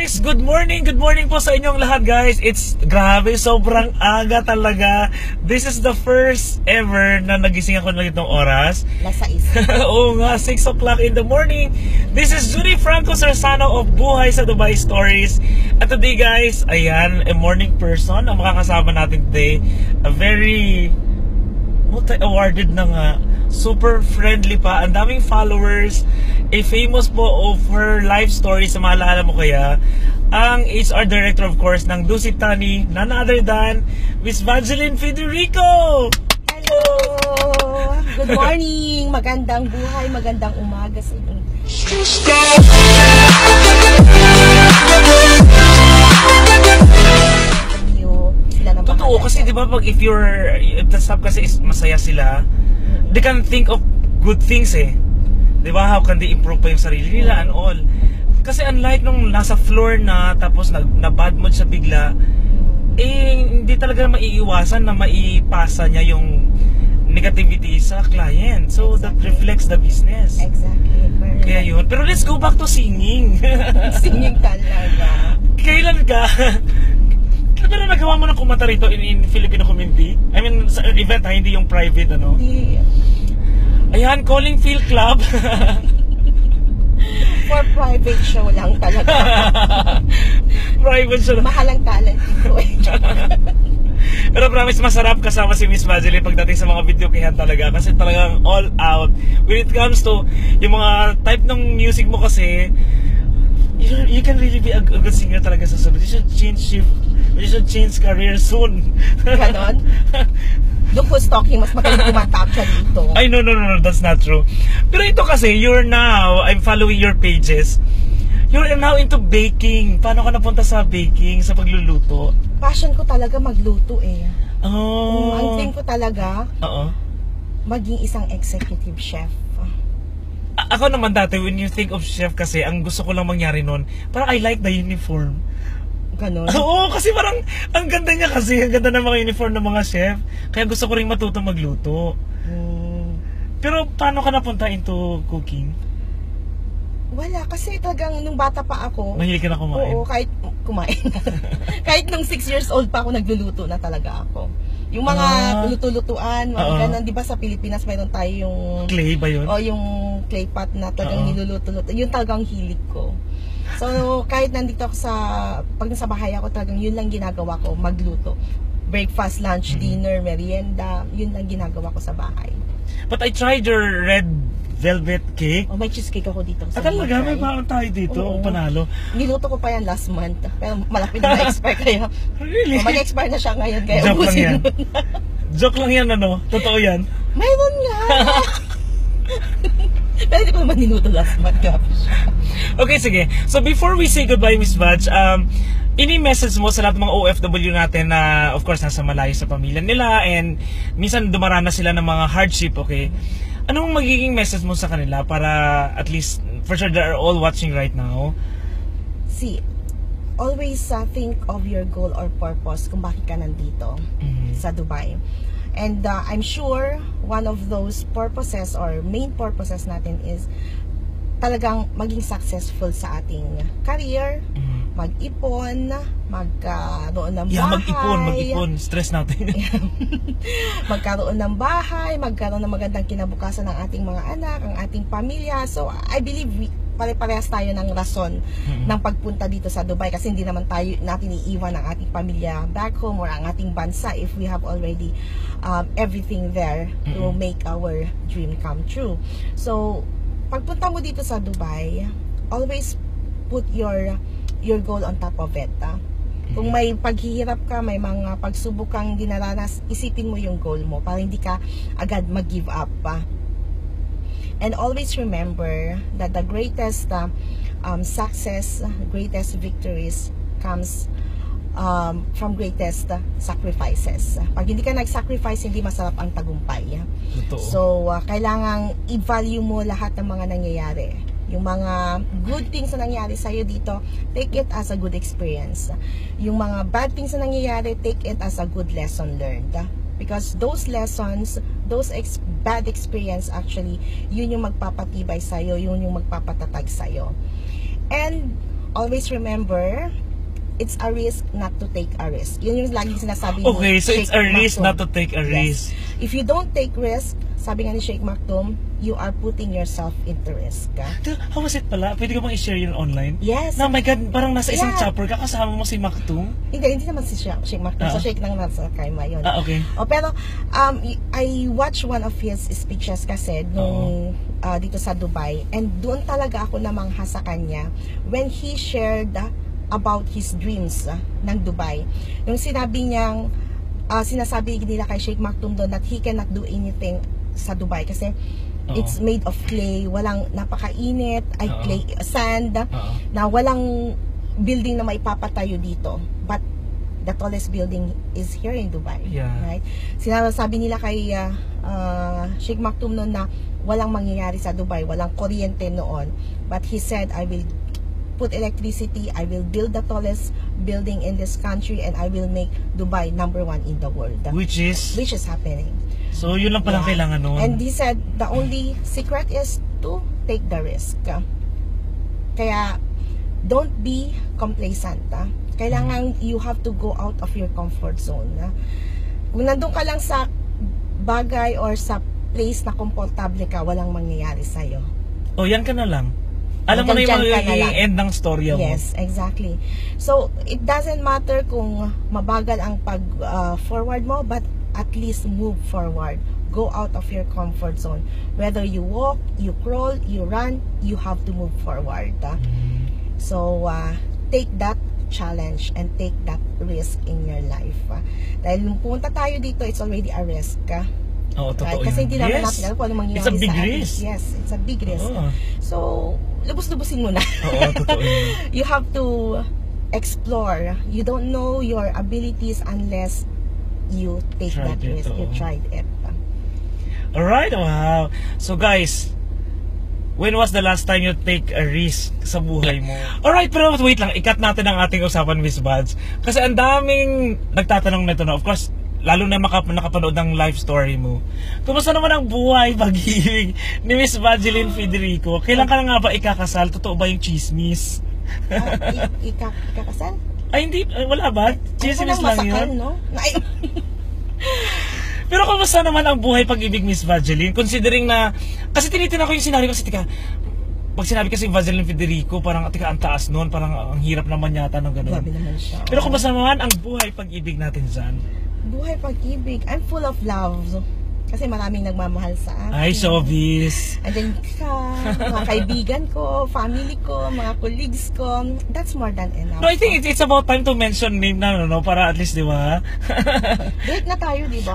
guys! Good morning! Good morning po sa inyong lahat guys! It's grabe, sobrang aga talaga. This is the first ever na nagising ako ng itong oras. Nasa isa. Oo nga, 6 o'clock in the morning. This is Judy Franco Sarsano of Buhay sa Dubai Stories. At today guys, ayan, a morning person ang makakasama natin today. A very multi-awarded na nga. Super friendly pa. Ang daming followers. A famous po of her life story sa maalala mo kaya. Ang HR director of course ng Dusitani, none other than Miss Vaseline Federico! Hello! Good morning! Magandang buhay, magandang umaga sa inyo. Na Totoo kasi di ba pag if you're, if the staff kasi is masaya sila, they can think of good things eh. Di ba? How can they improve pa yung sarili nila and all. Kasi unlike nung nasa floor na tapos nag, na bad mood siya bigla, eh hindi talaga maiiwasan na maipasa niya yung negativity sa client. So that Exactly. reflects the business. Exactly. Very Kaya yun. Pero let's go back to singing. Singing talaga. Kailan ka? Pero nagawa mo ng kumanta rito in, in Filipino community? I mean, sa event ha, hindi yung private ano? Di, Ayan, Calling Phil Club. for private show lang talaga. private siya. Mahal ang talent dito eh. Pero promise masarap kasama si Miss Madeline pagdating sa mga video kihan talaga kasi talagang all out. When it comes to yung mga type ng music mo kasi, you, you can really be a, a good singer talaga sa sabi. You should change shift. You should change career soon. Ganon? Look who's talking, mas magaling kumanta actually dito. Ay, no, no, no, no, that's not true. Pero ito kasi, you're now, I'm following your pages. You're now into baking. Paano ka napunta sa baking, sa pagluluto? Passion ko talaga magluto eh. Oh. Ang thing ko talaga, Oo. maging isang executive chef. Ako naman dati, when you think of chef kasi, ang gusto ko lang mangyari nun, parang I like the uniform. Ganon. Oo, kasi parang, ang ganda niya kasi, ang ganda ng mga uniform ng mga chef. Kaya gusto ko rin matuto magluto. Hmm. Pero paano ka napunta into cooking? Wala, kasi talagang nung bata pa ako, Mahilig ka na kumain? oo, kahit kumain. kahit nung 6 years old pa ako, nagluluto na talaga ako. Yung mga Ah. luto-lutuan, mga Oo. ganun, di ba sa Pilipinas mayroon tayo yung, Clay ba yun? o yung clay pot na talagang Oo. niluluto-luto. Yun talagang hilig ko. So, kahit nandito ako sa, pag nasa bahay ako, talagang yun lang ginagawa ko, magluto. Breakfast, lunch, Mm-hmm. dinner, merienda, yun lang ginagawa ko sa bahay. But I tried your red velvet cake. O, may cheesecake ako dito. At talaga, may baon tayo dito. Oo. Panalo. Niluto ko pa yan last month. Pero malapit na ma-expire kaya. Really? O, mag-expire na siya ngayon. Kaya Joke lang yan. Joke lang yan, ano? Totoo yan. Mayroon nga. Pero hindi ko naman niluto last month. Okay, sige. So before we say goodbye, Miss Badge, um, ini-message mo sa lahat ng mga OFW natin na of course nasa malayo sa pamilya nila and minsan dumaranas sila ng mga hardship, okay? Anong magiging message mo sa kanila para at least for sure they're all watching right now? See, always uh, think of your goal or purpose kung bakit ka nandito Mhm. sa Dubai. And uh, I'm sure one of those purposes or main purposes natin is talagang maging successful sa ating career, Mhm. mag-ipon, magkaroon ng Yeah, bahay. mag-ipon, mag-ipon. Stress natin. magkaroon ng bahay, magkaroon ng magandang kinabukasan ng ating mga anak, ang ating pamilya. So, I believe we, pare-parehas tayo ng rason Mhm. ng pagpunta dito sa Dubai kasi hindi naman tayo natin iiwan ang ating pamilya back home or ang ating bansa if we have already um, everything there to Mhm. make our dream come true. So, pagpunta mo dito sa Dubai, always put your your goal on top of it. ah. Kung may paghihirap ka, may mga pagsubok kang dinaranas, isipin mo yung goal mo para hindi ka agad mag-give up pa. And always remember that the greatest uh, um, success, greatest victories comes um, from greatest sacrifices. Pag hindi ka nag-sacrifice, hindi masarap ang tagumpay. Totoo. So, uh, kailangang i-value mo lahat ng mga nangyayari. Yung mga good things na nangyari sa'yo dito, take it as a good experience. Yung mga bad things na nangyayari, take it as a good lesson learned. Because those lessons, those ex- bad experience actually, yun yung magpapatibay sa'yo, yun yung magpapatatag sa'yo. And always remember, it's a risk not to take a risk. Yun yung laging sinasabi ni Okay, so it's a risk Maktoum. not to take a Yes. risk. If you don't take risk, sabi nga ni Sheikh Maktoum, you are putting yourself into risk. ah. How was it pala? Pwede ko bang i-share yun online? Yes. Na my God, parang nasa isang Yeah. chopper ka, kasama mo si Maktoum. Hindi, hindi naman si Sheikh, Sheikh Maktoum. Ah. So, Sheikh nang nasa Kaima yun. Ah, okay. Oh, pero um, y- I watched one of his speeches kasi nung uh, dito sa Dubai and doon talaga ako namangha sa kanya when he shared uh, about his dreams uh, ng Dubai. Yung sinabi niyang uh, sinasabi nila kay Sheikh Maktoum doon that he cannot do anything sa Dubai kasi Oo. it's made of clay, walang napakainit, ay Oo. clay sand, Oo. na walang building na maipapatayo dito. But the tallest building is here in Dubai. Yeah. Right? Sinasabi nila kay uh, uh, Sheikh Maktoum noon na walang mangyayari sa Dubai, walang kuryente noon. But he said, I will put electricity, I will build the tallest building in this country, and I will make Dubai number one in the world. Which is, Which is happening. so yun lang palang Yeah. kailangan nun. And he said, the only secret is to take the risk. Kaya, don't be complacent. ah. Kailangan you have to go out of your comfort zone. ah. Kung nandun ka lang sa bagay or sa place na komportable ka, walang mangyayari sa'yo. oh, yan ka na lang. Alam mo na yung magiging end ng storya mo. Yes, exactly. So, it doesn't matter kung mabagal ang pag-forward mo, but at least move forward. Go out of your comfort zone. Whether you walk, you crawl, you run, you have to move forward. ah. So, uh, take that challenge and take that risk in your life. ah. Dahil nung punta tayo dito, it's already a risk. ah. Oo, totoo Right? Kasi hindi naman yes. natin alam kung ano mangyayari It's a big sa atin. risk. Yes, it's a big risk. Oo. So, lubos-lubusin mo na. Oo, totoo you have to explore. You don't know your abilities unless you take Tried that it, risk. You tried it. Alright, wow. So guys, when was the last time you take a risk sa buhay mo? Alright, pero wait lang, ikat natin ang ating usapan, Miss Buds. Kasi ang daming nagtatanong nito na, of course, lalo na maka, nakapanood ng life story mo. Kumusta naman ang buhay, pag-ibig ni Miss Vajeline Federico? Kailan ka na nga ba ikakasal? Totoo ba yung chismis? Uh, i- ika- ikakasal? Ay, hindi, wala ba? Chismis lang masakal, yun. no? Ay, Pero kumusta naman ang buhay pag-ibig, Miss Vaseline? Considering na, kasi tinitin ko yung scenario kasi, tika, pag sinabi kasi Vaseline Federico, parang, tika, ang taas noon, parang ang hirap naman yata ng gano'n. grabe naman siya. Pero kumusta naman ang buhay pag-ibig natin dyan? Buhay pag-ibig. I'm full of love. Kasi maraming nagmamahal sa akin. Ay, showbiz. Andyan ka, mga kaibigan ko, family ko, mga colleagues ko. That's more than enough. No, I think it's, it's about time to mention name na, no, no, para at least, di ba? Date na tayo, di ba?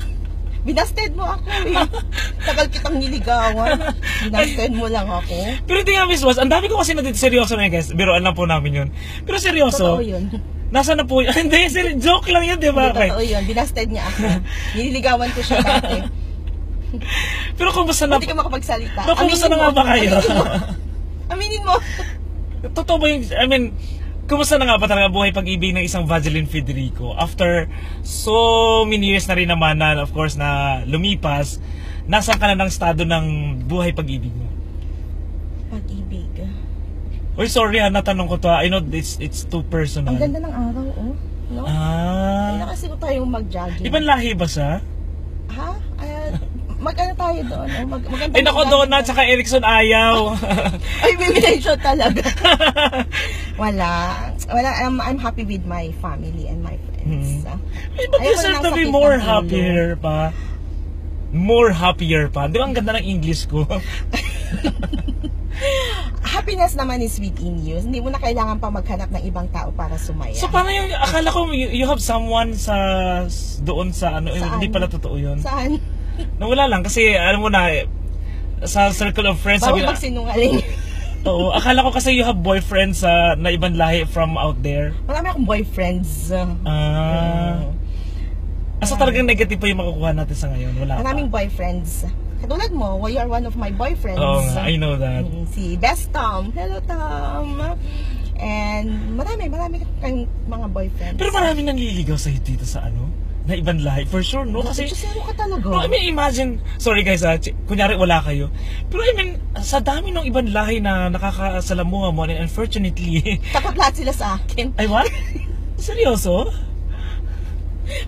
Binasted mo ako eh. Tagal kitang niligawan. Binasted mo lang ako. Pero nga, Miss Was, ang dami ko kasi na seryoso na yun, guys. Biroan lang po namin yun. Pero seryoso, Totoo yun. Nasa na po yun? Hindi, ser- joke lang yun, di ba? Hindi, totoo yun. Binasted niya ako. Nililigawan ko siya dati. Pero kumusta na, Hindi ka makapagsalita. No, kumusta na nga ba kayo? Aminin mo. Totoo ba yung, I mean, kumusta na nga ba talaga buhay pag-ibig ng isang Vaseline Federico? After so many years na rin naman na, of course, na lumipas, nasaan ka na ng estado ng buhay pag-ibig mo? Uy, sorry ha, natanong ko to ha. I know it's, it's too personal. Ang ganda ng araw, oh. No? Ah. Kailan kasi ko tayong mag-jogging. Ibang lahi ba siya? Ha? Ay, mag-ano tayo doon? Oh, mag maganda Eh nako, Donut, tsaka Erickson ayaw. Ay, may mention talaga. Wala. Wala. I'm, I'm happy with my family and my friends. Hmm. Ah. Eh, but you deserve to be more ulo. happier pa. More happier pa. Di ba ang ganda ng English ko? Happiness naman is within you. Hindi mo na kailangan pa maghanap ng ibang tao para sumaya. So paano yung, akala ko you, you have someone sa, doon sa ano, eh, Saan? hindi pala totoo yun. Saan? Nawala lang kasi alam mo na, sa circle of friends, na, magsinungaling. oo, akala ko kasi you have boyfriends sa, na ibang lahi from out there. Marami akong boyfriends. Ah, Mm. asa talagang negative pa yung makukuha natin sa ngayon? Wala Maraming pa. boyfriends. Katulad mo, well, you are one of my boyfriends. Nga, I know that. Mm, si Best Tom. Hello, Tom. And marami, marami kang mga boyfriends. Pero maraming nanliligaw sa'yo dito sa ano, na ibang lahi. For sure, no? Kasi, Kasi zero ka talaga. no, I mean, imagine, sorry guys ha, ch- kunyari wala kayo. Pero I mean, sa dami ng ibang lahi na nakakasalamuha mo, and unfortunately, Takot lahat sila sa akin. ay what? Seryoso?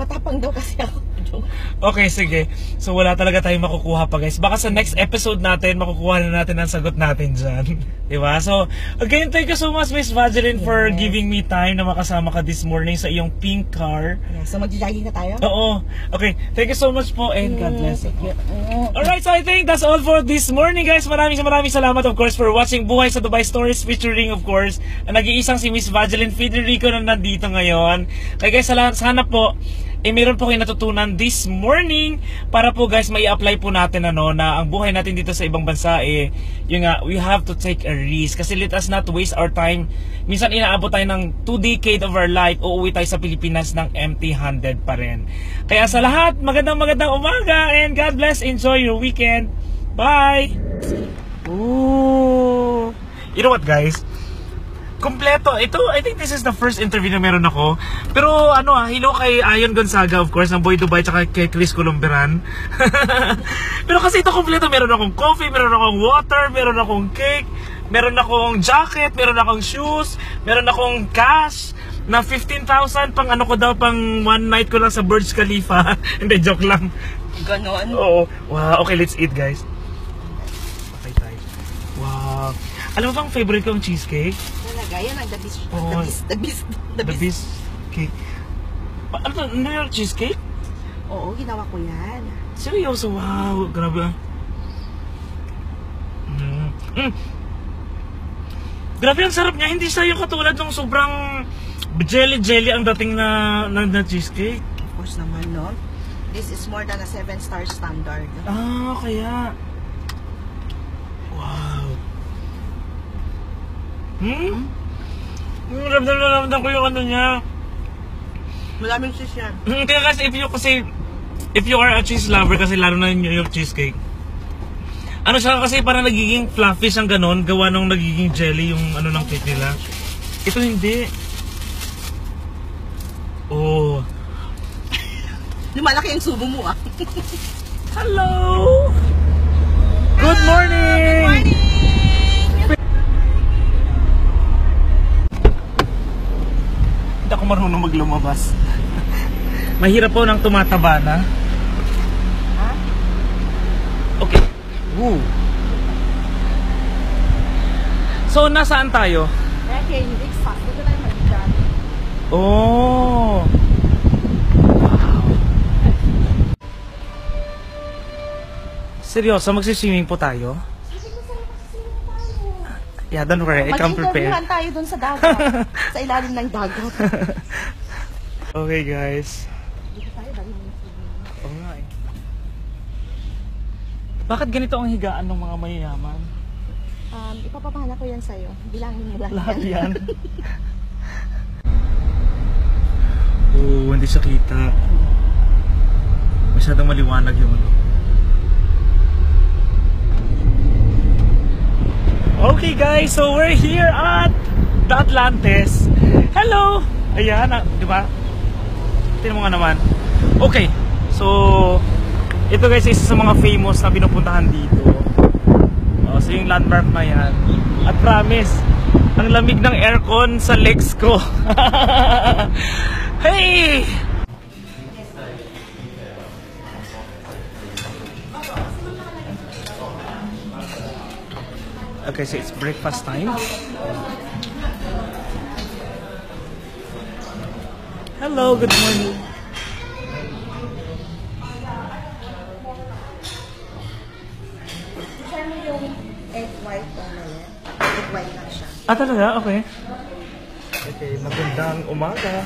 Matapang daw kasi ako. Okay, sige. So wala talaga tayong makukuha pa guys. Baka sa next episode natin, makukuha na natin ang sagot natin dyan. diba? So, again, thank you so much Miss Vaseline for Yes. giving me time na makasama ka this morning sa iyong pink car. Yeah, so magja-jogging na tayo? Oo. Okay, thank you so much po and God bless. Thank you. Mm. Alright, so I think that's all for this morning guys. Maraming maraming salamat of course for watching Buhay sa Dubai Stories featuring of course ang nag-iisang si Miss Vageline Federico na nandito ngayon. Kaya guys, sala- sana po eh meron po kayo natutunan this morning. Para po guys may apply po natin ano na ang buhay natin dito sa ibang bansa eh yung nga we have to take a risk. Kasi let us not waste our time. Minsan inaabot tayo ng 2 decade of our life uuwi tayo sa Pilipinas ng empty handed pa rin. Kaya sa lahat magandang magandang umaga and God bless. Enjoy your weekend. Bye! Ooh. you know what guys kompleto. Ito, I think this is the first interview na meron ako. Pero ano ah, hello kay Ayon Gonzaga of course, ng Boy Dubai, tsaka kay Chris Colomberan. Pero kasi ito kompleto. Meron akong coffee, meron akong water, meron akong cake, meron akong jacket, meron akong shoes, meron akong cash na 15,000 pang ano ko daw, pang one night ko lang sa Burj Khalifa. Hindi, joke lang. Ganon. Oo. Wow, okay, let's eat guys. Okay tayo. Wow. Alam mo bang favorite ko ang cheesecake? Talaga, yan ang the best. Oo. The best. The best. The The. Beast cake. Ano? New York cheesecake? Oo, ginawa ko yan. Seryoso? Wow, grabe ah. Mm. Mm. Grabe ang sarap niya. Hindi yung katulad ng sobrang jelly-jelly ang dating na, na, na cheesecake. Of course naman, no? This is more than a 7-star standard. Ah, kaya. Wow. Hmm? Hmm, ramdam na ramdam ko yung ano niya. Maraming sis yan. Hmm, Kaya kasi if you kasi if you are a cheese lover kasi lalo na yung New York cheesecake. Ano siya kasi parang nagiging fluffy siyang ganon, gawa nung nagiging jelly yung ano ng cake nila. Ito hindi. Oh. Lumalaki ang subo mo, ah. Hello! Ako marunong maglumabas. Mahirap po nang tumataba na. Ha? Okay. Woo. So, nasaan tayo? Yung big fast. Dito tayo mag-jogging. Oh. Wow. Seryoso, magsiswimming po tayo? Sabi ko sa'yo, mag-swimming tayo. Yeah, don't worry. I come prepared. Mag-interviewhan tayo dun sa dagat. sa ilalim ng dagat. Okay, guys. Oo nga eh. Bakit ganito ang higaan ng mga mayayaman? Um, ipapapahana ko yan sa'yo. Bilangin mo lahat, Lahat yan. yan. Oo, hindi siya kita. Masyadong maliwanag yung ano. Okay guys, so we're here at the Atlantis. Hello! Ayan, ah, di ba? Tingnan mo nga naman. Okay, so ito guys isa sa mga famous na pinupuntahan dito. Oh, so yung landmark na yan. At promise, ang lamig ng aircon sa legs ko. hey! Okay, so it's breakfast time. Hello, good morning. Ah, talaga? Okay. Okay, magandang umaga.